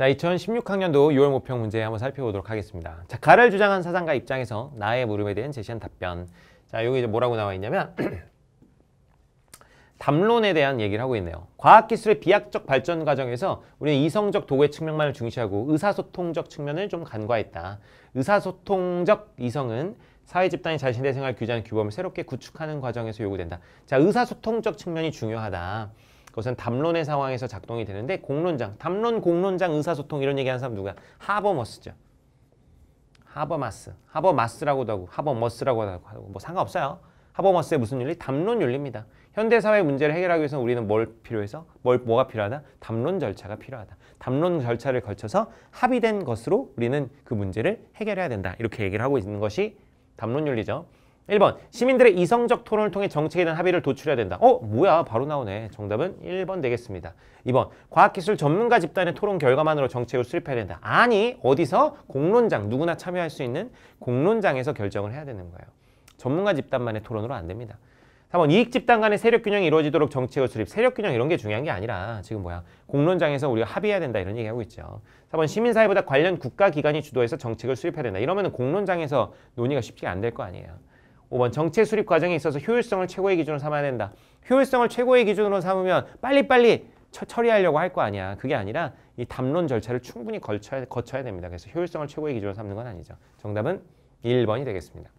자, 2016학년도 6월 모평 문제 한번 살펴보도록 하겠습니다. 자, 가를 주장한 사상가 입장에서 나의 물음에 대한 제시한 답변. 자, 여기 이제 뭐라고 나와 있냐면 담론에 대한 얘기를 하고 있네요. 과학기술의 비약적 발전 과정에서 우리는 이성적 도구의 측면만을 중시하고 의사소통적 측면을 좀 간과했다. 의사소통적 이성은 사회 집단이 자신의 생활 규제하는 규범을 새롭게 구축하는 과정에서 요구된다. 자, 의사소통적 측면이 중요하다. 그것은 담론의 상황에서 작동이 되는데 공론장, 담론, 공론장, 의사소통 이런 얘기하는 사람 누구야? 하버머스죠. 하버마스, 하버마스라고도 하고 하버머스라고도 하고 뭐 상관없어요. 하버머스의 무슨 윤리? 담론 윤리입니다. 현대 사회 문제를 해결하기 위해서 우리는 뭘 필요해서 뭘 뭐가 필요하다? 담론 절차가 필요하다. 담론 절차를 거쳐서 합의된 것으로 우리는 그 문제를 해결해야 된다. 이렇게 얘기를 하고 있는 것이 담론 윤리죠. 1번 시민들의 이성적 토론을 통해 정책에 대한 합의를 도출해야 된다. 어? 뭐야? 바로 나오네. 정답은 1번 되겠습니다. 2번 과학기술 전문가 집단의 토론 결과만으로 정책을 수립해야 된다. 아니 어디서? 공론장 누구나 참여할 수 있는 공론장에서 결정을 해야 되는 거예요. 전문가 집단만의 토론으로 안 됩니다. 3번 이익 집단 간의 세력 균형이 이루어지도록 정책을 수립. 세력 균형 이런 게 중요한 게 아니라 지금 뭐야? 공론장에서 우리가 합의해야 된다 이런 얘기하고 있죠. 4번 시민사회보다 관련 국가기관이 주도해서 정책을 수립해야 된다. 이러면 공론장에서 논의가 쉽게 안 될 거 아니에요. 5번 정책 수립 과정에 있어서 효율성을 최고의 기준으로 삼아야 된다. 효율성을 최고의 기준으로 삼으면 빨리빨리 처, 처리하려고 할 거 아니야. 그게 아니라 이 담론 절차를 충분히 걸쳐야, 거쳐야 됩니다. 그래서 효율성을 최고의 기준으로 삼는 건 아니죠. 정답은 1번이 되겠습니다.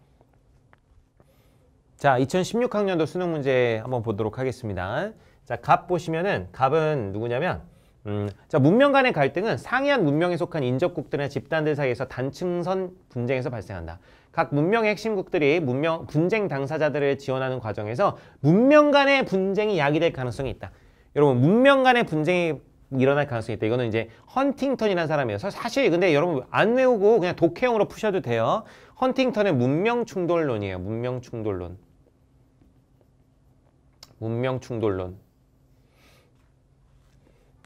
자, 2016학년도 수능 문제 한번 보도록 하겠습니다. 자, 갑 보시면은 갑은 누구냐면 음, 자, 문명 간의 갈등은 상이한 문명에 속한 인접국들이나 집단들 사이에서 단층선 분쟁에서 발생한다. 각 문명의 핵심국들이 문명 분쟁 당사자들을 지원하는 과정에서 문명 간의 분쟁이 야기될 가능성이 있다. 여러분, 문명 간의 분쟁이 일어날 가능성이 있다. 이거는 이제 헌팅턴이라는 사람이에요. 사실 근데 여러분 안 외우고 그냥 독해용으로 푸셔도 돼요. 헌팅턴의 문명 충돌론이에요. 문명 충돌론. 문명 충돌론.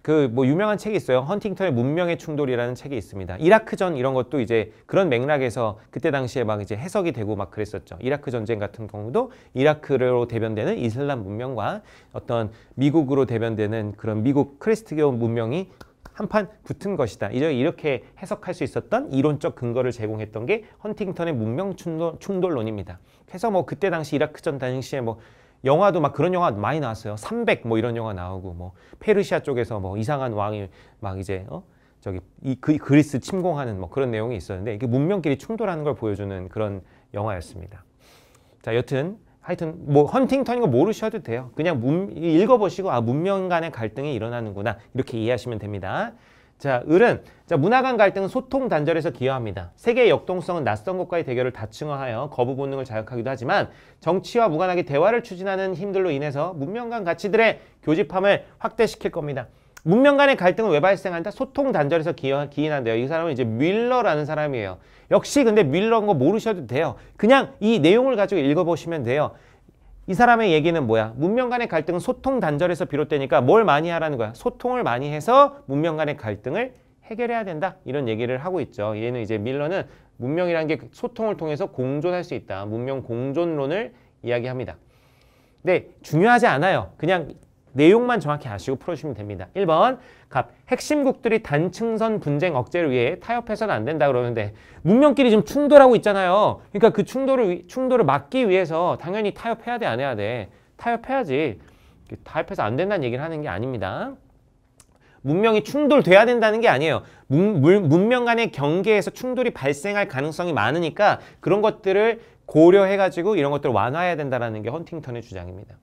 그 뭐 유명한 책이 있어요. 헌팅턴의 문명의 충돌이라는 책이 있습니다. 이라크전 이런 것도 이제 그런 맥락에서 그때 당시에 막 이제 해석이 되고 막 그랬었죠. 이라크 전쟁 같은 경우도 이라크로 대변되는 이슬람 문명과 어떤 미국으로 대변되는 그런 미국 크리스트교 문명이 한판 붙은 것이다. 이제 이렇게 해석할 수 있었던 이론적 근거를 제공했던 게 헌팅턴의 문명 충돌, 론입니다 그래서 뭐 그때 당시 이라크전 당시에 뭐 영화도 막 그런 영화 많이 나왔어요. 300 뭐 이런 영화 나오고 뭐 페르시아 쪽에서 뭐 이상한 왕이 막 이제 어 저기 이 그, 그리스 침공하는 뭐 그런 내용이 있었는데 이게 문명끼리 충돌하는 걸 보여주는 그런 영화였습니다. 자, 여튼 하여튼 뭐 헌팅턴인 거 모르셔도 돼요. 그냥 문, 읽어보시고 아 문명 간의 갈등이 일어나는구나 이렇게 이해하시면 됩니다. 자, 을은 자, 문화 간 갈등은 소통 단절에서 기여합니다. 세계의 역동성은 낯선 것과의 대결을 다층화하여 거부 본능을 자극하기도 하지만 정치와 무관하게 대화를 추진하는 힘들로 인해서 문명 간 가치들의 교집함을 확대시킬 겁니다. 문명 간의 갈등은 왜 발생한다? 소통 단절에서 기여, 기인한대요. 이 사람은 이제 밀러라는 사람이에요. 역시 근데 밀러인 거 모르셔도 돼요. 그냥 이 내용을 가지고 읽어보시면 돼요. 이 사람의 얘기는 뭐야? 문명 간의 갈등은 소통 단절에서 비롯되니까 뭘 많이 하라는 거야? 소통을 많이 해서 문명 간의 갈등을 해결해야 된다. 이런 얘기를 하고 있죠. 얘는 이제 밀러는 문명이라는 게 소통을 통해서 공존할 수 있다. 문명 공존론을 이야기합니다. 근데 중요하지 않아요. 그냥 내용만 정확히 아시고 풀어주시면 됩니다. 1번 갑 핵심국들이 단층선 분쟁 억제를 위해 타협해서는 안 된다 그러는데 문명끼리 지금 충돌하고 있잖아요. 그러니까 그 충돌을 충돌을 막기 위해서 당연히 타협해야 돼 안 해야 돼? 타협해야지. 타협해서 안 된다는 얘기를 하는 게 아닙니다. 문명이 충돌돼야 된다는 게 아니에요. 문, 문명 간의 경계에서 충돌이 발생할 가능성이 많으니까 그런 것들을 고려해가지고 이런 것들을 완화해야 된다는 게 헌팅턴의 주장입니다.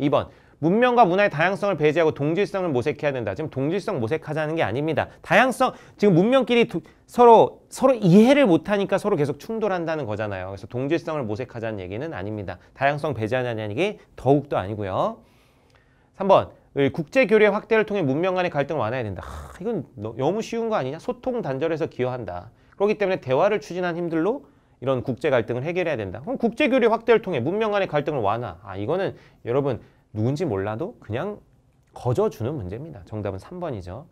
2번 문명과 문화의 다양성을 배제하고 동질성을 모색해야 된다. 지금 동질성 모색하자는 게 아닙니다. 다양성 지금 문명끼리 도, 서로 서로 이해를 못하니까 서로 계속 충돌한다는 거잖아요. 그래서 동질성을 모색하자는 얘기는 아닙니다. 다양성 배제하냐는 얘기 더욱더 아니고요. 3번 국제 교류의 확대를 통해 문명 간의 갈등을 완화해야 된다. 하, 이건 너무 쉬운 거 아니냐? 소통 단절에서 기여한다. 그렇기 때문에 대화를 추진한 힘들로 이런 국제 갈등을 해결해야 된다. 그럼 국제 교류 확대를 통해 문명 간의 갈등을 완화. 아 이거는 여러분 누군지 몰라도 그냥 거저주는 문제입니다. 정답은 3번이죠.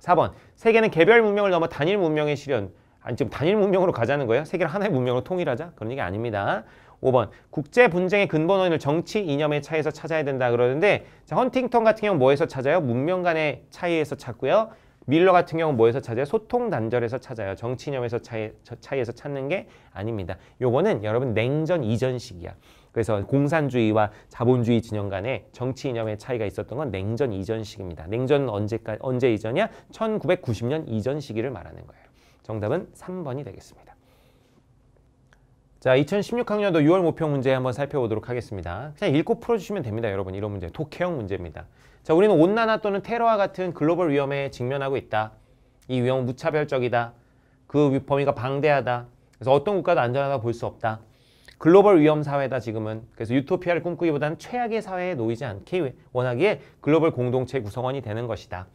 4번 세계는 개별 문명을 넘어 단일 문명의 실현 아니 지금 단일 문명으로 가자는 거예요? 세계를 하나의 문명으로 통일하자? 그런 얘기 아닙니다. 5번 국제 분쟁의 근본 원인을 정치 이념의 차이에서 찾아야 된다 그러는데 자, 헌팅턴 같은 경우는 뭐에서 찾아요? 문명 간의 차이에서 찾고요. 밀러 같은 경우 뭐에서 찾아요? 소통 단절에서 찾아요. 정치 이념에서 차이, 저- 차이에서 찾는 게 아닙니다. 요거는 여러분 냉전 이전식이야. 그래서 공산주의와 자본주의 진영 간의 정치 이념의 차이가 있었던 건 냉전 이전식입니다. 냉전은 언제까 언제 이전이야? 1990년 이전 시기를 말하는 거예요. 정답은 3번이 되겠습니다. 자, 2016학년도 6월 모평 문제 한번 살펴보도록 하겠습니다. 그냥 읽고 풀어주시면 됩니다, 여러분. 이런 문제, 독해형 문제입니다. 자, 우리는 온난화 또는 테러와 같은 글로벌 위험에 직면하고 있다. 이 위험은 무차별적이다. 그 위- 범위가 방대하다. 그래서 어떤 국가도 안전하다 볼 수 없다. 글로벌 위험 사회다 지금은. 그래서 유토피아를 꿈꾸기보다는 최악의 사회에 놓이지 않기 원하기에 글로벌 공동체 구성원이 되는 것이다.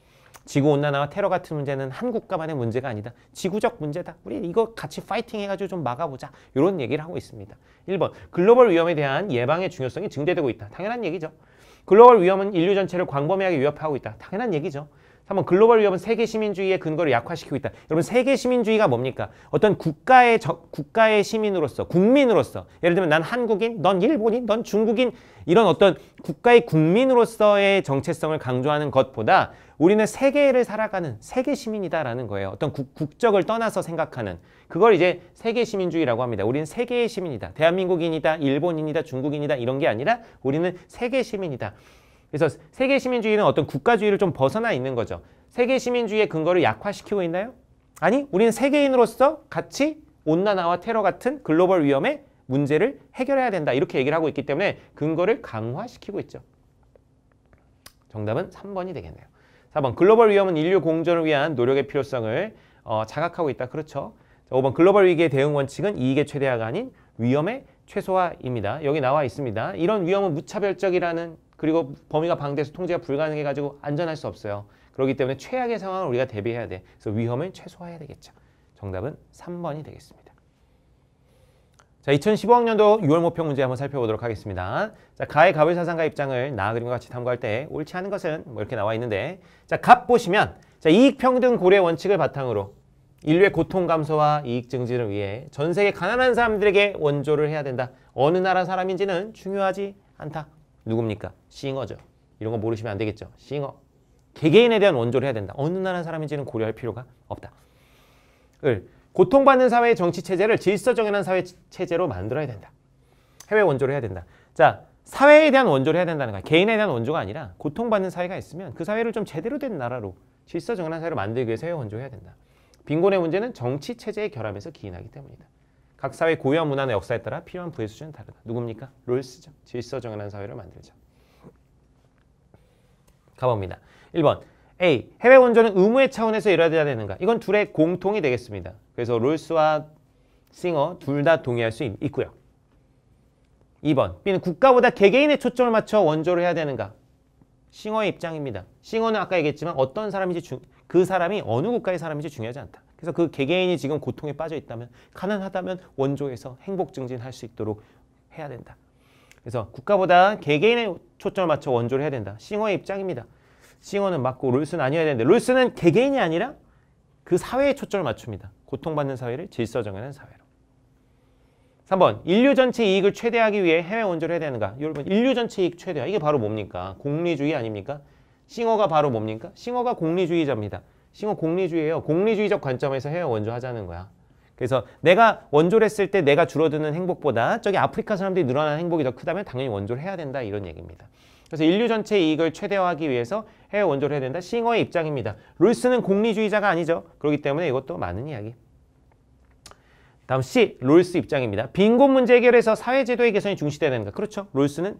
지구 온난화와 테러 같은 문제는 한 국가만의 문제가 아니다. 지구적 문제다. 우리 이거 같이 파이팅 해가지고 좀 막아보자. 이런 얘기를 하고 있습니다. 1번 글로벌 위험에 대한 예방의 중요성이 증대되고 있다. 당연한 얘기죠. 글로벌 위험은 인류 전체를 광범위하게 위협하고 있다. 당연한 얘기죠. 3번 글로벌 위협은 세계 시민주의의 근거를 약화시키고 있다. 여러분 세계 시민주의가 뭡니까? 어떤 국가의 저, 국가의 시민으로서 국민으로서 예를 들면 난 한국인, 넌 일본인, 넌 중국인 이런 어떤 국가의 국민으로서의 정체성을 강조하는 것보다 우리는 세계를 살아가는 세계 시민이다라는 거예요. 어떤 국, 국적을 떠나서 생각하는 그걸 이제 세계 시민주의라고 합니다. 우리는 세계의 시민이다. 대한민국인이다, 일본인이다, 중국인이다 이런 게 아니라 우리는 세계 시민이다. 그래서 세계 시민주의는 어떤 국가주의를 좀 벗어나 있는 거죠. 세계 시민주의의 근거를 약화시키고 있나요? 아니, 우리는 세계인으로서 같이 온난화와 테러 같은 글로벌 위험의 문제를 해결해야 된다. 이렇게 얘기를 하고 있기 때문에 근거를 강화시키고 있죠. 정답은 3번이 되겠네요. 4번 글로벌 위험은 인류 공존을 위한 노력의 필요성을 어, 자각하고 있다. 그렇죠. 자, 5번 글로벌 위기의 대응 원칙은 이익의 최대화가 아닌 위험의 최소화입니다. 여기 나와 있습니다. 이런 위험은 무차별적이라는 그리고 범위가 방대해서 통제가 불가능해가지고 안전할 수 없어요. 그렇기 때문에 최악의 상황을 우리가 대비해야 돼. 그래서 위험을 최소화해야 되겠죠. 정답은 3번이 되겠습니다. 자, 2015학년도 6월 모평 문제 한번 살펴보도록 하겠습니다. 자, 가의 갑을 사상가 입장을 나 그림과 같이 탐구할 때 옳지 않은 것은 뭐 이렇게 나와 있는데 자, 갑 보시면 자, 이익 평등 고래 원칙을 바탕으로 인류의 고통 감소와 이익 증진을 위해 전 세계 가난한 사람들에게 원조를 해야 된다. 어느 나라 사람인지는 중요하지 않다. 누굽니까? 싱어죠. 이런 거 모르시면 안 되겠죠. 싱어. 개개인에 대한 원조를 해야 된다. 어느 나라 사람인지는 고려할 필요가 없다. 을 고통받는 사회의 정치 체제를 질서정연한 사회 체제로 만들어야 된다. 해외 원조를 해야 된다. 자, 사회에 대한 원조를 해야 된다는 거야. 개인에 대한 원조가 아니라 고통받는 사회가 있으면 그 사회를 좀 제대로 된 나라로 질서정연한 사회를 만들기 위해서 해외 원조해야 된다. 빈곤의 문제는 정치 체제의 결함에서 기인하기 때문이다. 각 사회 고유한 문화나 역사에 따라 필요한 부의 수준은 다르다. 누굽니까? 롤스죠. 질서 정연한 사회를 만들자. 가봅니다. 1번 A. 해외 원조는 의무의 차원에서 이루어져야 되는가? 이건 둘의 공통이 되겠습니다. 그래서 롤스와 싱어 둘 다 동의할 수 있, 고요 2번 B는 국가보다 개개인의 초점을 맞춰 원조를 해야 되는가? 싱어의 입장입니다. 싱어는 아까 얘기했지만 어떤 사람인지 주, 그 사람이 어느 국가의 사람인지 중요하지 않다. 그래서 그 개개인이 지금 고통에 빠져 있다면 가난하다면 원조에서 행복 증진할 수 있도록 해야 된다. 그래서 국가보다 개개인의 초점을 맞춰 원조를 해야 된다. 싱어의 입장입니다. 싱어는 맞고 롤스는 아니어야 되는데 롤스는 개개인이 아니라 그 사회에 초점을 맞춥니다. 고통받는 사회를 질서정연한 사회로. 3번 인류 전체 이익을 최대화하기 위해 해외 원조를 해야 되는가? 여러분 인류 전체 이익 최대화 이게 바로 뭡니까? 공리주의 아닙니까? 싱어가 바로 뭡니까? 싱어가 공리주의자입니다. 싱어 공리주의예요. 공리주의적 관점에서 해외 원조 하자는 거야. 그래서 내가 원조를 했을 때 내가 줄어드는 행복보다 저기 아프리카 사람들이 늘어나는 행복이 더 크다면 당연히 원조를 해야 된다 이런 얘기입니다. 그래서 인류 전체 이익을 최대화하기 위해서 해외 원조를 해야 된다. 싱어의 입장입니다. 롤스는 공리주의자가 아니죠. 그렇기 때문에 이것도 맞는 이야기. 다음 C, 롤스 입장입니다. 빈곤 문제 해결에서 사회제도의 개선이 중시되는가? 그렇죠. 롤스는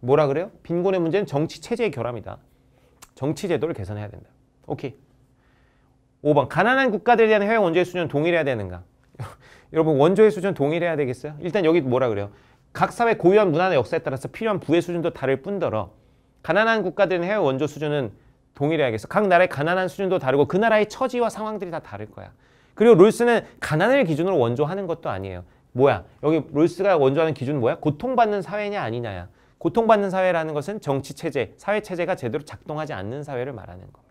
뭐라 그래요? 빈곤의 문제는 정치 체제의 결함이다. 정치 제도를 개선해야 된다. 오케이. 5번 가난한 국가들에 대한 해외 원조의 수준은 동일해야 되는가? 여러분 원조의 수준 동일해야 되겠어요? 일단 여기 뭐라 그래요? 각 사회 고유한 문화나 역사에 따라서 필요한 부의 수준도 다를 뿐더러 가난한 국가들은 해외 원조 수준은 동일해야겠어. 각 나라의 가난한 수준도 다르고 그 나라의 처지와 상황들이 다 다를 거야. 그리고 롤스는 가난을 기준으로 원조하는 것도 아니에요. 뭐야? 여기 롤스가 원조하는 기준은 뭐야? 고통받는 사회냐 아니냐야. 고통받는 사회라는 것은 정치 체제, 사회 체제가 제대로 작동하지 않는 사회를 말하는 겁니다.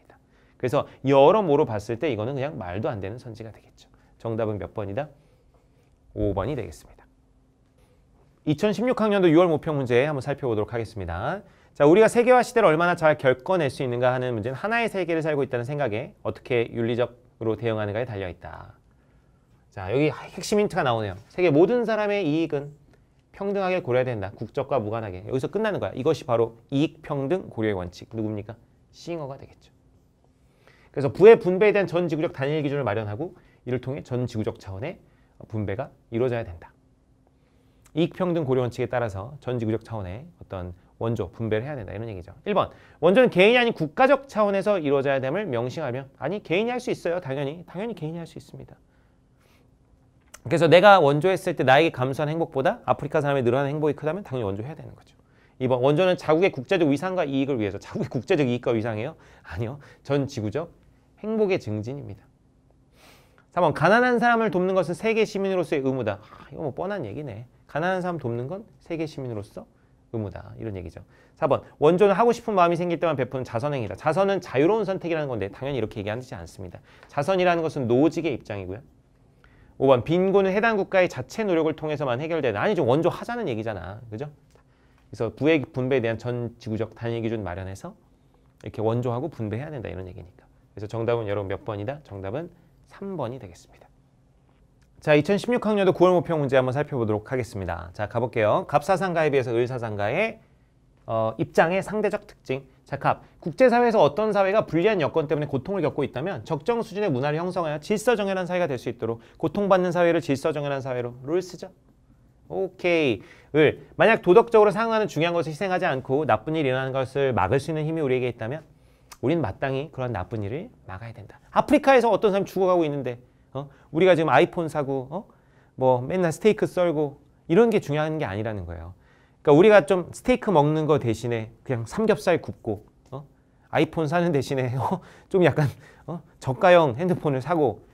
그래서 여러모로 봤을 때 이거는 그냥 말도 안 되는 선지가 되겠죠. 정답은 몇 번이다? 5번이 되겠습니다. 2016학년도 6월 모평 문제 한번 살펴보도록 하겠습니다. 자, 우리가 세계화 시대를 얼마나 잘 겪어낼 수 있는가 하는 문제는 하나의 세계를 살고 있다는 생각에 어떻게 윤리적으로 대응하는가에 달려 있다. 자, 여기 핵심 힌트가 나오네요. 세계 모든 사람의 이익은 평등하게 고려해야 된다. 국적과 무관하게. 여기서 끝나는 거야. 이것이 바로 이익 평등 고려의 원칙. 누굽니까? 싱어가 되겠죠. 그래서 부의 분배에 대한 전 지구적 단일 기준을 마련하고 이를 통해 전 지구적 차원의 분배가 이루어져야 된다. 이익 평등 고려 원칙에 따라서 전 지구적 차원의 어떤 원조 분배를 해야 된다 이런 얘기죠. 1번 원조는 개인이 아닌 국가적 차원에서 이루어져야 됨을 명시하면 아니 개인이 할 수 있어요. 당연히 당연히 개인이 할 수 있습니다. 그래서 내가 원조했을 때 나에게 감수한 행복보다 아프리카 사람의 늘어나는 행복이 크다면 당연히 원조해야 되는 거죠. 2번 원조는 자국의 국제적 위상과 이익을 위해서 자국의 국제적 이익과 위상이에요? 아니요. 전 지구적 행복의 증진입니다. 3번 가난한 사람을 돕는 것은 세계 시민으로서의 의무다. 아, 이거 뭐 뻔한 얘기네. 가난한 사람 돕는 건 세계 시민으로서 의무다. 이런 얘기죠. 4번 원조는 하고 싶은 마음이 생길 때만 베푸는 자선행위다. 자선은 자유로운 선택이라는 건데 당연히 이렇게 얘기하지 않습니다. 자선이라는 것은 노직의 입장이고요. 5번 빈곤은 해당 국가의 자체 노력을 통해서만 해결되는 아니죠. 원조 하자는 얘기잖아. 그죠? 그래서 부의 분배에 대한 전 지구적 단위 기준 마련해서 이렇게 원조하고 분배해야 된다 이런 얘기니까. 그래서 정답은 여러분 몇 번이다? 정답은 3번이 되겠습니다. 자, 2016학년도 9월 모평 문제 한번 살펴보도록 하겠습니다. 자, 가볼게요. 갑사상가에 비해서 을사상가의 어, 입장의 상대적 특징. 자, 갑. 국제사회에서 어떤 사회가 불리한 여건 때문에 고통을 겪고 있다면 적정 수준의 문화를 형성하여 질서정연한 사회가 될 수 있도록 고통받는 사회를 질서정연한 사회로 를 쓰죠. 오케이. 을. 만약 도덕적으로 상응하는 중요한 것을 희생하지 않고 나쁜 일이 일어나는 것을 막을 수 있는 힘이 우리에게 있다면 우리는 마땅히 그런 나쁜 일을 막아야 된다. 아프리카에서 어떤 사람이 죽어가고 있는데 어? 우리가 지금 아이폰 사고 어? 뭐 맨날 스테이크 썰고 이런 게 중요한 게 아니라는 거예요. 그러니까 우리가 좀 스테이크 먹는 거 대신에 그냥 삼겹살 굽고 어? 아이폰 사는 대신에 어? 좀 약간 어? 저가형 핸드폰을 사고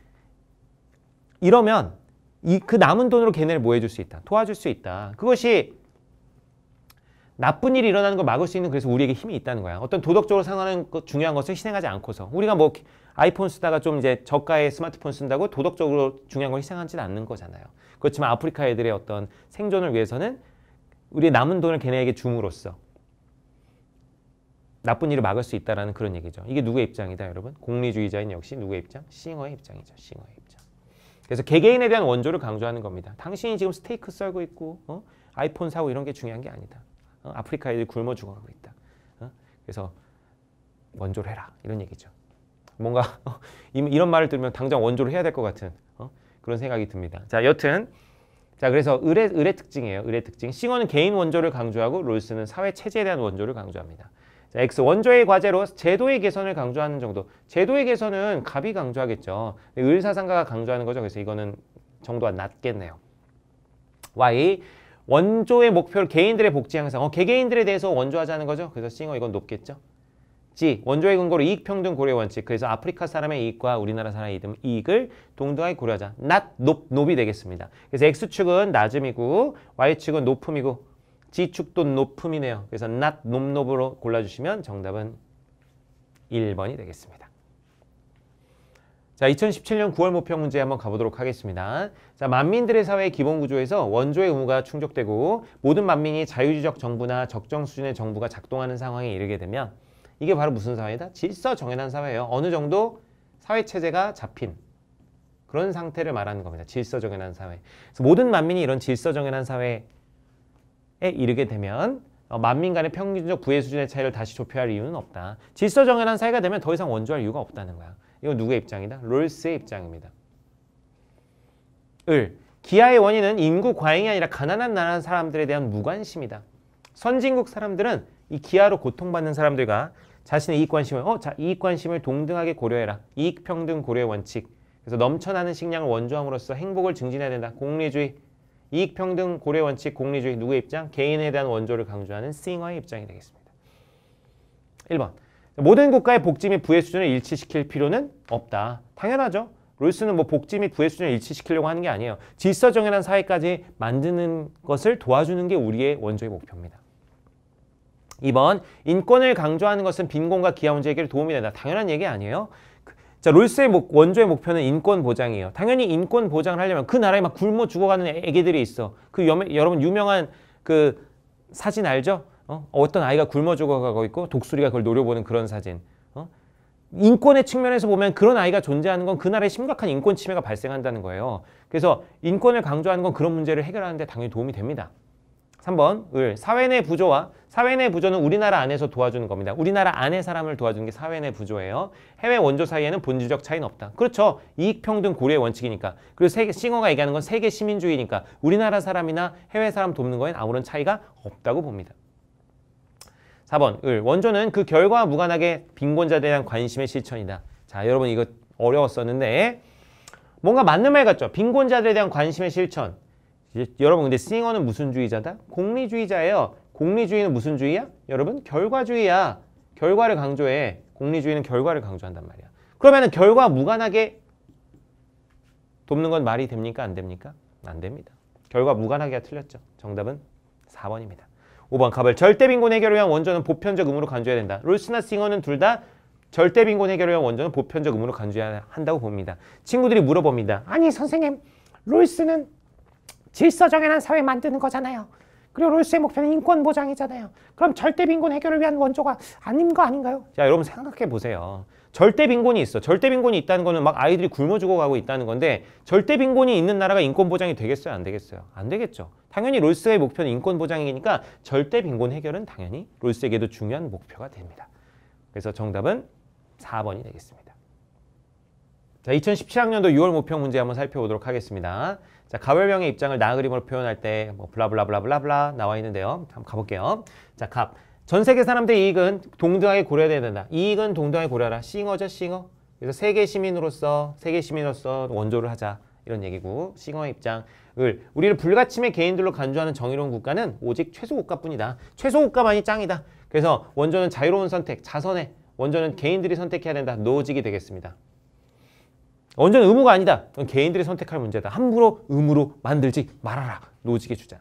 이러면 이 그 남은 돈으로 걔네를 뭐 해줄 수 있다. 도와줄 수 있다. 그것이 나쁜 일이 일어나는 걸 막을 수 있는 그래서 우리에게 힘이 있다는 거야. 어떤 도덕적으로 상하는 것, 중요한 것을 희생하지 않고서 우리가 뭐 아이폰 쓰다가 좀 이제 저가의 스마트폰 쓴다고 도덕적으로 중요한 걸 희생하지는 않는 거잖아요. 그렇지만 아프리카 애들의 어떤 생존을 위해서는 우리의 남은 돈을 걔네에게 줌으로써 나쁜 일을 막을 수 있다라는 그런 얘기죠. 이게 누구의 입장이다, 여러분? 공리주의자인 역시 누구의 입장? 싱어의 입장이죠. 싱어의 입장. 그래서 개개인에 대한 원조를 강조하는 겁니다. 당신이 지금 스테이크 썰고 있고 어? 아이폰 사고 이런 게 중요한 게 아니다. 어? 아프리카 애들이 굶어 죽어가고 있다. 어? 그래서 원조를 해라 이런 얘기죠. 뭔가 어, 이런 말을 들으면 당장 원조를 해야 될 것 같은 어? 그런 생각이 듭니다. 자, 여튼 자 그래서 의뢰, 의뢰 특징이에요. 의뢰 특징. 싱어는 개인 원조를 강조하고 롤스는 사회 체제에 대한 원조를 강조합니다. 자, X 원조의 과제로 제도의 개선을 강조하는 정도. 제도의 개선은 갑이 강조하겠죠. 을사상가가 강조하는 거죠. 그래서 이거는 정도가 낮겠네요. Y 원조의 목표를 개인들의 복지 향상. 어, 개개인들에 대해서 원조하자는 거죠. 그래서 싱어 이건 높겠죠. G 원조의 근거로 이익 평등 고려 원칙. 그래서 아프리카 사람의 이익과 우리나라 사람의 이익을 동등하게 고려하자. 낮, 높, 높이 되겠습니다. 그래서 X축은 낮음이고 Y축은 높음이고 G축도 높음이네요. 그래서 낮, 높, 높으로 골라주시면 정답은 1번이 되겠습니다. 자, 2017년 9월 모평 문제 한번 가보도록 하겠습니다. 자, 만민들의 사회의 기본 구조에서 원조의 의무가 충족되고 모든 만민이 자유주의적 정부나 적정 수준의 정부가 작동하는 상황에 이르게 되면 이게 바로 무슨 사회다? 질서 정연한 사회예요. 어느 정도 사회 체제가 잡힌 그런 상태를 말하는 겁니다. 질서 정연한 사회. 그래서 모든 만민이 이런 질서 정연한 사회에 이르게 되면 어, 만민 간의 평균적 부의 수준의 차이를 다시 좁혀야 할 이유는 없다. 질서 정연한 사회가 되면 더 이상 원조할 이유가 없다는 거야. 이건 누구의 입장이다? 롤스의 입장입니다. 을. 기아의 원인은 인구 과잉이 아니라 가난한 나라 사람들에 대한 무관심이다. 선진국 사람들은 이 기아로 고통받는 사람들과 자신의 이익 관심을 어, 자, 이익 관심을 동등하게 고려해라. 이익 평등 고려의 원칙. 그래서 넘쳐나는 식량을 원조함으로써 행복을 증진해야 된다. 공리주의, 이익 평등 고려 원칙, 공리주의 누구의 입장? 개인에 대한 원조를 강조하는 싱어의 입장이 되겠습니다. 1번. 모든 국가의 복지 및 부의 수준을 일치시킬 필요는 없다. 당연하죠. 롤스는 뭐 복지 및 부의 수준을 일치시키려고 하는 게 아니에요. 질서정연한 사회까지 만드는 것을 도와주는 게 우리의 원조의 목표입니다. 2번 인권을 강조하는 것은 빈곤과 기아 문제 해결에 도움이 된다. 당연한 얘기 아니에요. 자 롤스의 목, 원조의 목표는 인권 보장이에요. 당연히 인권 보장을 하려면 그 나라에 막 굶어 죽어가는 애기들이 있어. 그 여, 여러분 유명한 그 사진 알죠? 어? 어떤 아이가 굶어 죽어가고 있고 독수리가 그걸 노려보는 그런 사진. 어? 인권의 측면에서 보면 그런 아이가 존재하는 건 그 나라에 심각한 인권 침해가 발생한다는 거예요. 그래서 인권을 강조하는 건 그런 문제를 해결하는 데 당연히 도움이 됩니다. 3번 을 사회 내 부조와 사회 내 부조는 우리나라 안에서 도와주는 겁니다. 우리나라 안에 사람을 도와주는 게 사회 내 부조예요. 해외 원조 사이에는 본질적 차이는 없다. 그렇죠. 이익평등 고려의 원칙이니까. 그리고 세계, 싱어가 얘기하는 건 세계 시민주의니까 우리나라 사람이나 해외 사람 돕는 거엔 아무런 차이가 없다고 봅니다. 4번 을 원조는 그 결과와 무관하게 빈곤자들에 대한 관심의 실천이다. 자 여러분 이거 어려웠었는데 뭔가 맞는 말 같죠? 빈곤자들에 대한 관심의 실천. 여러분 근데 싱어는 무슨 주의자다? 공리주의자예요. 공리주의는 무슨 주의야? 여러분 결과주의야. 결과를 강조해. 공리주의는 결과를 강조한단 말이야. 그러면 결과 무관하게 돕는 건 말이 됩니까? 안 됩니까? 안 됩니다. 결과 무관하게가 틀렸죠. 정답은 4번입니다. 5번 갑을 절대 빈곤 해결을 위한 원조는 보편적 의무로 간주해야 된다. 롤스나 싱어는 둘 다 절대 빈곤 해결을 위한 원조는 보편적 의무로 간주해야 한다고 봅니다. 친구들이 물어봅니다. 아니 선생님 롤스는 질서 정연한 사회 만드는 거잖아요. 그리고 롤스의 목표는 인권 보장이잖아요. 그럼 절대 빈곤 해결을 위한 원조가 아닌 거 아닌가요? 자 여러분 생각해 보세요. 절대 빈곤이 있어. 절대 빈곤이 있다는 거는 막 아이들이 굶어 죽어가고 있다는 건데 절대 빈곤이 있는 나라가 인권 보장이 되겠어요? 안 되겠어요? 안 되겠죠. 당연히 롤스의 목표는 인권 보장이니까 절대 빈곤 해결은 당연히 롤스에게도 중요한 목표가 됩니다. 그래서 정답은 4번이 되겠습니다. 자, 2017학년도 6월 목표 문제 한번 살펴보도록 하겠습니다. 자, 가별명의 입장을 나 그림으로 표현할 때 뭐 블라블라블라블라블라 나와 있는데요. 한번 가볼게요. 자, 갑. 전 세계 사람들의 이익은 동등하게 고려해야 된다. 이익은 동등하게 고려하라. 싱어죠, 싱어. 그래서 세계 시민으로서 세계 시민으로서 원조를 하자. 이런 얘기고 싱어의 입장을 우리를 불가침의 개인들로 간주하는 정의로운 국가는 오직 최소국가뿐이다. 최소국가만이 짱이다. 그래서 원조는 자유로운 선택, 자선의 원조는 개인들이 선택해야 된다. 노직이 되겠습니다. 원조는 의무가 아니다. 개인들이 선택할 문제다. 함부로 의무로 만들지 말아라. 노직의 주장.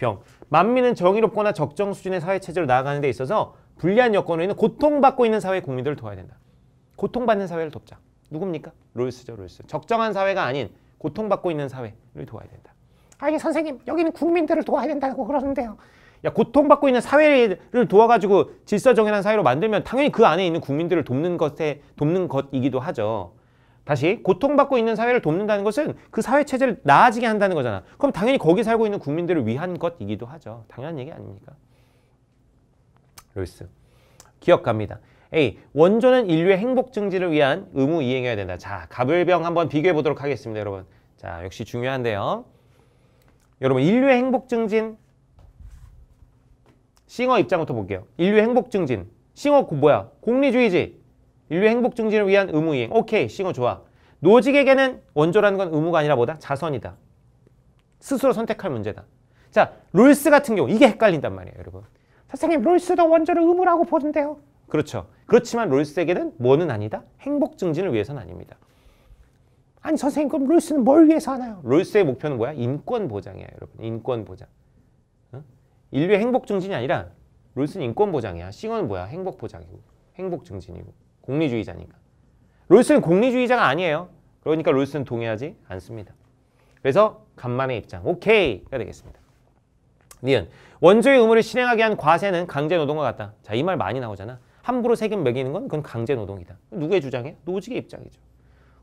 병. 만민은 정의롭거나 적정 수준의 사회체제로 나아가는 데 있어서 불리한 여건으로 인해 고통받고 있는 사회 국민들을 도와야 된다. 고통받는 사회를 돕자. 누굽니까? 롤스죠, 롤스. 적정한 사회가 아닌 고통받고 있는 사회를 도와야 된다. 아니 선생님 여기는 국민들을 도와야 된다고 그러는데요. 야 고통받고 있는 사회를 도와가지고 질서정연한 사회로 만들면 당연히 그 안에 있는 국민들을 돕는 것에 돕는 것이기도 하죠. 다시 고통받고 있는 사회를 돕는다는 것은 그 사회 체제를 나아지게 한다는 거잖아. 그럼 당연히 거기 살고 있는 국민들을 위한 것이기도 하죠. 당연한 얘기 아닙니까? 롤스. 기억합니다. A. 원조는 인류의 행복 증진을 위한 의무 이행해야 된다. 자, 가불병 한번 비교해 보도록 하겠습니다, 여러분. 자, 역시 중요한데요. 여러분, 인류의 행복 증진 싱어 입장부터 볼게요. 인류의 행복 증진. 싱어 뭐야? 공리주의지. 인류 행복 증진을 위한 의무 이행. 오케이, 싱어 좋아. 노직에게는 원조라는 건 의무가 아니라 뭐다? 자선이다. 스스로 선택할 문제다. 자, 롤스 같은 경우 이게 헷갈린단 말이에요, 여러분. 선생님 롤스도 원조를 의무라고 보는데요. 그렇죠. 그렇지만 롤스에게는 뭐는 아니다? 행복 증진을 위해서는 아닙니다. 아니 선생님 그럼 롤스는 뭘 위해서 하나요? 롤스의 목표는 뭐야? 인권 보장이야, 여러분. 인권 보장. 어? 인류의 행복 증진이 아니라 롤스는 인권 보장이야. 싱어는 뭐야? 행복 보장이고, 행복 증진이고, 공리주의자니까. 롤스는 공리주의자가 아니에요. 그러니까 롤스는 동의하지 않습니다. 그래서 간만의 입장, 오케이가 되겠습니다. 니은 원조의 의무를 실행하게 한 과세는 강제 노동과 같다. 자, 이 말 많이 나오잖아. 함부로 세금 매기는 건 그건 강제 노동이다. 누구의 주장이에요? 노직의 입장이죠.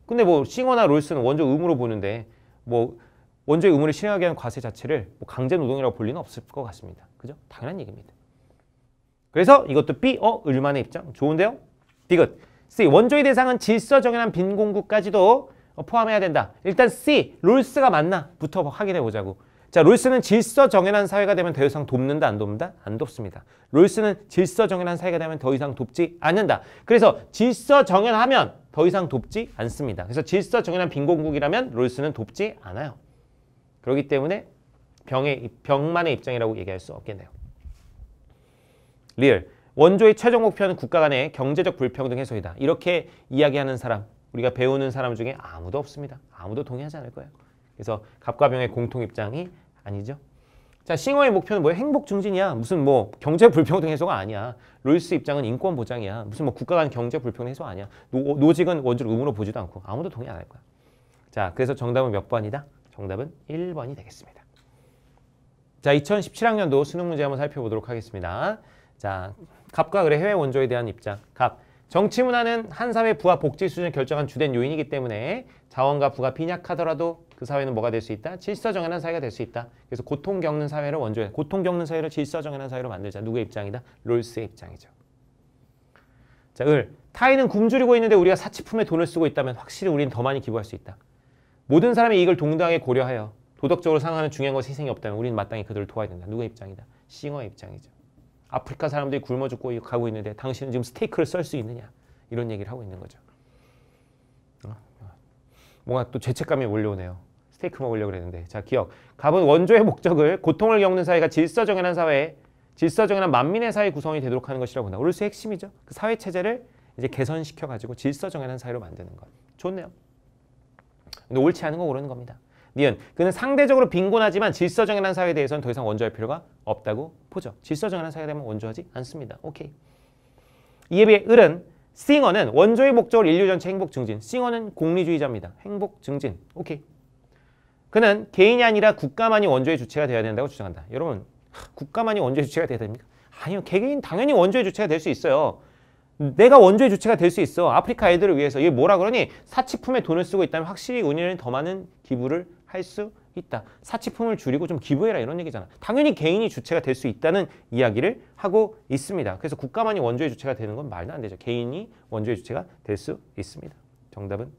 근데 뭐 싱어나 롤스는 원조 의무로 보는데 뭐 원조의 의무를 실행하게 하는 과세 자체를 뭐 강제 노동이라고 볼 리는 없을 것 같습니다. 그죠? 당연한 얘기입니다. 그래서 이것도 B, 어, 을만의 입장. 좋은데요? 디귿. C, 원조의 대상은 질서 정연한 빈곤국까지도 포함해야 된다. 일단 C, 롤스가 맞나? 부터 확인해 보자고. 자, 롤스는 질서 정연한 사회가 되면 더 이상 돕는다, 안 돕는다? 안 돕습니다. 롤스는 질서 정연한 사회가 되면 더 이상 돕지 않는다. 그래서 질서 정연하면 더 이상 돕지 않습니다. 그래서 질서 정연한 빈곤국이라면 롤스는 돕지 않아요. 그렇기 때문에 병의, 병만의 입장이라고 얘기할 수 없겠네요. 리을. 원조의 최종 목표는 국가 간의 경제적 불평등 해소이다. 이렇게 이야기하는 사람, 우리가 배우는 사람 중에 아무도 없습니다. 아무도 동의하지 않을 거예요. 그래서 갑과 병의 공통 입장이 아니죠. 자, 싱어의 목표는 뭐예요? 행복 증진이야. 무슨 뭐 경제 불평등 해소가 아니야. 롤스 입장은 인권 보장이야. 무슨 뭐 국가 간 경제 불평등 해소 아니야. 노, 노직은 원조를 의무로 보지도 않고 아무도 동의 안 할 거야. 자, 그래서 정답은 몇 번이다? 정답은 1번이 되겠습니다. 자, 2017학년도 수능 문제 한번 살펴보도록 하겠습니다. 자, 갑과 을의 해외 원조에 대한 입장. 갑. 정치 문화는 한 사회 부와 복지 수준을 결정한 주된 요인이기 때문에 자원과 부가 빈약하더라도 그 사회는 뭐가 될 수 있다? 질서 정연한 사회가 될 수 있다. 그래서 고통 겪는 사회를 원조에 고통 겪는 사회를 질서 정연한 사회로 만들자. 누구의 입장이다? 롤스의 입장이죠. 자, 을. 타인은 굶주리고 있는데 우리가 사치품에 돈을 쓰고 있다면 확실히 우리는 더 많이 기부할 수 있다. 모든 사람의 이익을 동등하게 고려하여 도덕적으로 상하는 중요한 것이 희생이 없다면 우리는 마땅히 그들을 도와야 된다. 누구의 입장이다? 싱어의 입장이죠. 아프리카 사람들이 굶어 죽고 가고 있는데 당신은 지금 스테이크를 썰 수 있느냐? 이런 얘기를 하고 있는 거죠. 어? 뭔가 또 죄책감이 몰려오네요. 스테이크 먹으려고 그랬는데. 자, 기억. 갑은 원조의 목적을 고통을 겪는 사회가 질서정연한 사회, 질서정연한 만민의 사회 구성이 되도록 하는 것이라고 본다. 우리의 핵심이죠. 그 사회 체제를 이제 개선시켜 가지고 질서정연한 사회로 만드는 것. 좋네요. 근데 옳지 않은 거 고르는 겁니다. 니은 그는 상대적으로 빈곤하지만 질서정연한 사회에 대해서는 더 이상 원조할 필요가 없다고 보죠. 질서정연한 사회가 되면 원조하지 않습니다. 오케이. 이에 비해 을은 싱어는 원조의 목적을 인류 전체 행복 증진. 싱어는 공리주의자입니다. 행복 증진. 오케이. 그는 개인이 아니라 국가만이 원조의 주체가 되어야 된다고 주장한다. 여러분, 국가만이 원조의 주체가 돼야 됩니까? 아니요. 개개인 당연히 원조의 주체가 될 수 있어요. 내가 원조의 주체가 될 수 있어. 아프리카 애들을 위해서. 이게 뭐라 그러니? 사치품에 돈을 쓰고 있다면 확실히 은연히 더 많은 기부를 할 수 있다. 사치품을 줄이고 좀 기부해라 이런 얘기잖아. 당연히 개인이 주체가 될 수 있다는 이야기를 하고 있습니다. 그래서 국가만이 원조의 주체가 되는 건 말도 안 되죠. 개인이 원조의 주체가 될 수 있습니다. 정답은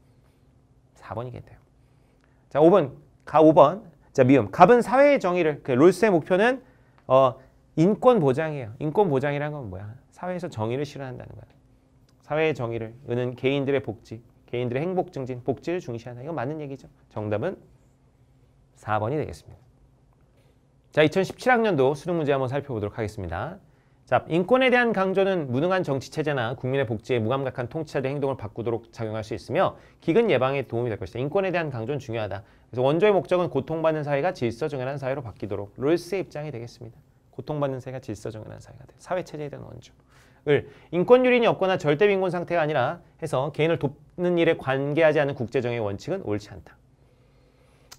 4번이겠네요. 자, 5번. 가 5번. 자, 미음. 갑은 사회의 정의를 그 롤스의 목표는 어, 인권 보장이에요. 인권 보장이라는 건 뭐야? 사회에서 정의를 실현한다는 거야. 사회의 정의를 은은 개인들의 복지, 개인들의 행복 증진, 복지를 중시한다. 이건 맞는 얘기죠. 정답은 4번이 되겠습니다. 자, 2017학년도 수능 문제 한번 살펴보도록 하겠습니다. 자, 인권에 대한 강조는 무능한 정치 체제나 국민의 복지에 무감각한 통치자들의 행동을 바꾸도록 작용할 수 있으며 기근 예방에 도움이 될 것이다. 인권에 대한 강조는 중요하다. 그래서 원조의 목적은 고통받는 사회가 질서정연한 사회로 바뀌도록 롤스의 입장이 되겠습니다. 고통받는 사회가 질서정연한 사회가 돼. 사회 체제에 대한 원조. 을 인권 유린이 없거나 절대 빈곤 상태가 아니라 해서 개인을 돕는 일에 관계하지 않는 국제정의 원칙은 옳지 않다.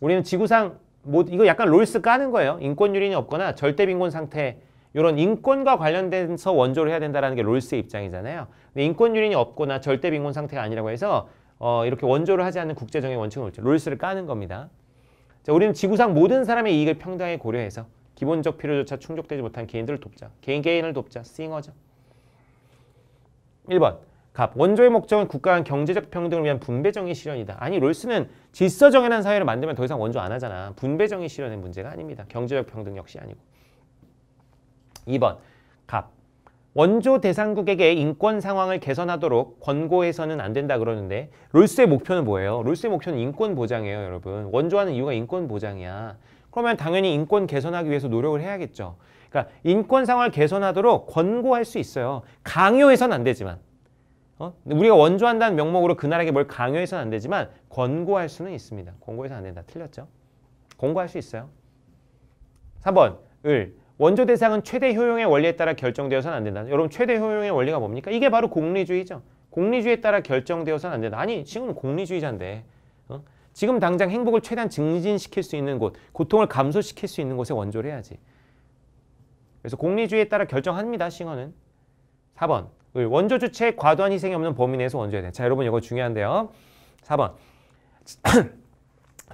우리는 지구상 뭐 이거 약간 롤스 까는 거예요. 인권 유린이 없거나 절대 빈곤 상태 이런 인권과 관련돼서 원조를 해야 된다라는 게 롤스의 입장이잖아요. 근데 인권 유린이 없거나 절대 빈곤 상태가 아니라고 해서 어, 이렇게 원조를 하지 않는 국제정의 원칙은 옳죠. 롤스를 까는 겁니다. 자, 우리는 지구상 모든 사람의 이익을 평등하게 고려해서 기본적 필요조차 충족되지 못한 개인들을 돕자. 개인 개인을 돕자. 싱어죠. 1번. 갑. 원조의 목적은 국가 간 경제적 평등을 위한 분배정의 실현이다. 아니 롤스는 질서 정연한 사회를 만들면 더 이상 원조 안 하잖아. 분배정의 실현의 문제가 아닙니다. 경제적 평등 역시 아니고. 2번. 갑. 원조 대상국에게 인권 상황을 개선하도록 권고해서는 안 된다 그러는데 롤스의 목표는 뭐예요? 롤스의 목표는 인권 보장이에요, 여러분. 원조하는 이유가 인권 보장이야. 그러면 당연히 인권 개선하기 위해서 노력을 해야겠죠. 그러니까 인권 상황을 개선하도록 권고할 수 있어요. 강요해서는 안 되지만. 어? 우리가 원조한다는 명목으로 그 나라에게 뭘 강요해서는 안 되지만 권고할 수는 있습니다. 권고해서는 안 된다. 틀렸죠? 권고할 수 있어요. 3번 을 원조 대상은 최대 효용의 원리에 따라 결정되어서는 안 된다. 여러분 최대 효용의 원리가 뭡니까? 이게 바로 공리주의죠. 공리주의에 따라 결정되어서는 안 된다. 아니 지금은 공리주의자인데 어? 지금 당장 행복을 최대한 증진시킬 수 있는 곳, 고통을 감소시킬 수 있는 곳에 원조를 해야지. 그래서 공리주의에 따라 결정합니다. 싱어는. 4번. 원조 주체의 과도한 희생이 없는 범위 내에서 원조해야 돼. 자, 여러분 이거 중요한데요. 4번.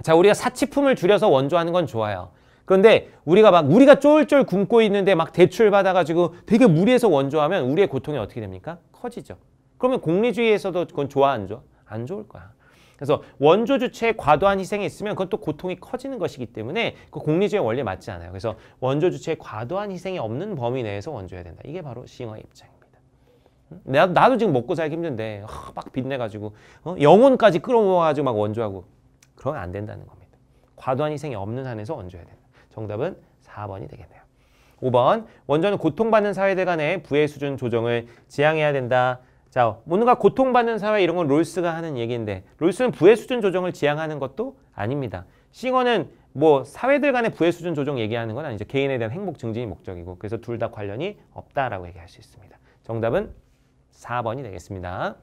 자, 우리가 사치품을 줄여서 원조하는 건 좋아요. 그런데 우리가 막 우리가 쫄쫄 굶고 있는데 막 대출 받아가지고 되게 무리해서 원조하면 우리의 고통이 어떻게 됩니까? 커지죠. 그러면 공리주의에서도 그건 좋아 안 좋아? 안 좋을 거야. 그래서 원조 주체의 과도한 희생이 있으면 그건 또 고통이 커지는 것이기 때문에 그 공리주의 원리에 맞지 않아요. 그래서 원조 주체의 과도한 희생이 없는 범위 내에서 원조해야 된다. 이게 바로 싱어의 입장입니다. 나도, 나도 지금 먹고 살기 힘든데 아, 막 빚내가지고 어? 영혼까지 끌어모아가지고 막 원조하고 그러면 안 된다는 겁니다. 과도한 희생이 없는 한에서 원조해야 된다. 정답은 4번이 되겠네요. 5번 원조는 고통받는 사회들 간의 부의 수준 조정을 지향해야 된다. 자, 뭔가 고통받는 사회 이런 건 롤스가 하는 얘기인데 롤스는 부의 수준 조정을 지향하는 것도 아닙니다. 싱어는 뭐 사회들 간의 부의 수준 조정 얘기하는 건 아니죠. 개인에 대한 행복 증진이 목적이고 그래서 둘 다 관련이 없다라고 얘기할 수 있습니다. 정답은 4번이 되겠습니다.